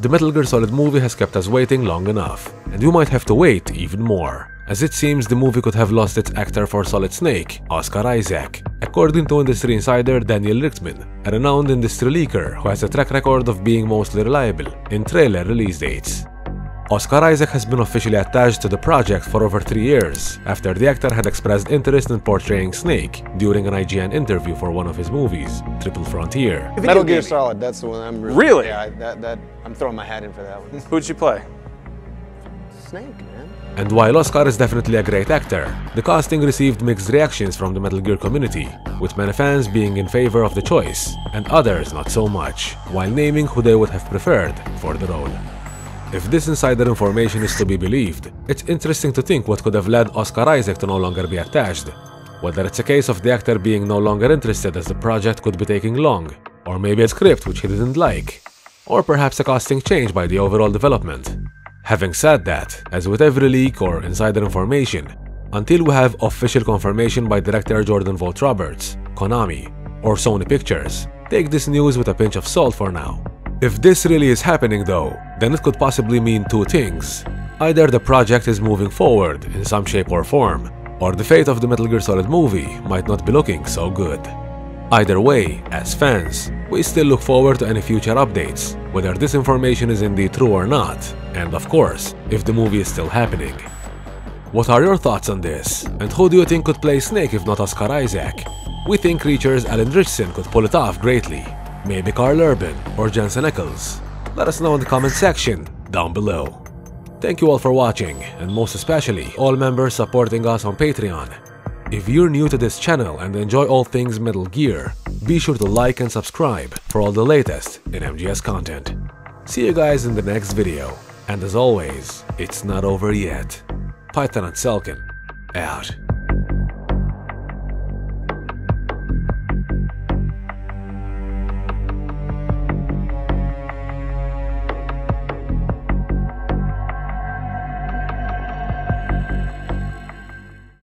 the Metal Gear Solid movie has kept us waiting long enough, and you might have to wait even more, as it seems the movie could have lost its actor for Solid Snake, Oscar Isaac, according to industry insider Daniel Richtman, a renowned industry leaker who has a track record of being mostly reliable in trailer release dates. Oscar Isaac has been officially attached to the project for over three years, after the actor had expressed interest in portraying Snake during an IGN interview for one of his movies, Triple Frontier. Metal Gear Solid, that's the one I'm really. Really? Yeah, that, that, I'm throwing my hat in for that one. Who'd you play? Snake, man. And while Oscar is definitely a great actor, the casting received mixed reactions from the Metal Gear community, with many fans being in favor of the choice, and others not so much, while naming who they would have preferred for the role. If this insider information is to be believed, it's interesting to think what could have led Oscar Isaac to no longer be attached. Whether it's a case of the actor being no longer interested as the project could be taking long, or maybe a script which he didn't like, or perhaps a casting change by the overall development. Having said that, as with every leak or insider information, until we have official confirmation by director Jordan Vogt Roberts, Konami, or Sony Pictures, take this news with a pinch of salt for now. If this really is happening though, then it could possibly mean two things. Either the project is moving forward in some shape or form, or the fate of the Metal Gear Solid movie might not be looking so good. Either way, as fans, we still look forward to any future updates, whether this information is indeed true or not, and of course, if the movie is still happening. What are your thoughts on this? And who do you think could play Snake if not Oscar Isaac? We think Reacher's Alan Ritchson could pull it off greatly, Maybe Karl Urban or Jensen Ackles? Let us know in the comment section down below. Thank you all for watching, and most especially all members supporting us on Patreon. If you're new to this channel and enjoy all things Metal Gear, be sure to like and subscribe for all the latest in MGS content. See you guys in the next video, and as always, it's not over yet. Python and Selkan, out.